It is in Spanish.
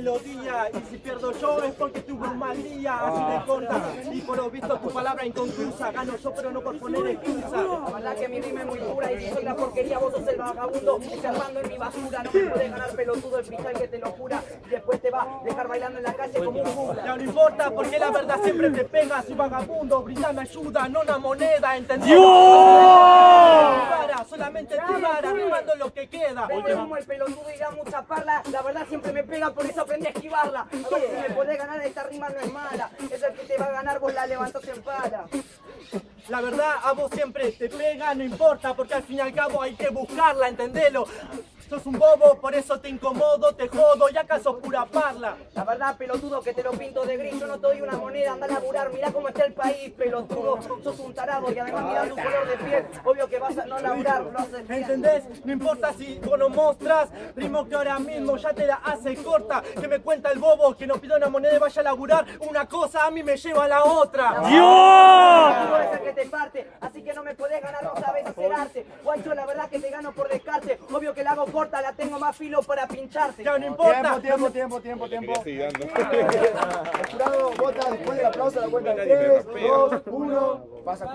melodía. Y si pierdo yo es porque tuve un mal día. Así de corta. Y por lo visto tu palabra inconclusa. Gano yo, pero no por poner excusa. Verdad que mi rima es muy dura y si soy la porquería, vos sos el vagabundo escarbando en mi basura. No me puedes ganar pelotudo el freestyle que te lo jura. Y después te va a dejar bailando en la calle como un jungla. Ya no importa porque la verdad siempre te pega. Soy vagabundo, brilla me ayuda, no una moneda, ¿entendés? Solamente rimando lo que queda. Vete como el pelotudo da mucha parla. La verdad siempre me pega, por eso aprendí a esquivarla. A ver si me podés ganar, esta rima no es mala. Es el que te va a ganar, vos la levantás en pala. La verdad a vos siempre te pega, no importa, porque al fin y al cabo hay que buscarla, entendelo. Sos un bobo, por eso te incomodo, te jodo, y acaso pura parla. La verdad, pelotudo, que te lo pinto de gris. Yo no te doy una moneda, anda a laburar. Mirá cómo está el país, pelotudo. Sos un tarado y además mirá tu color de piel. Obvio que vas a no laburar, lo haces bien. ¿Entendés? No importa si vos no mostras, primo que ahora mismo ya te la hace corta. Que me cuenta el bobo que no pida una moneda y vaya a laburar. Una cosa a mí me lleva a la otra. ¡Dios! esa que te parte, así que no me podés ganar, no sabes hacer arte. Guacho, la verdad que te gano por descarte. Obvio que la hago corta, la tengo más filo para pincharte. Ya no importa. Tiempo, tiempo, tiempo, tiempo, tiempo. El jurado vota después del aplauso a la cuenta de 3, 2, 1. Pasa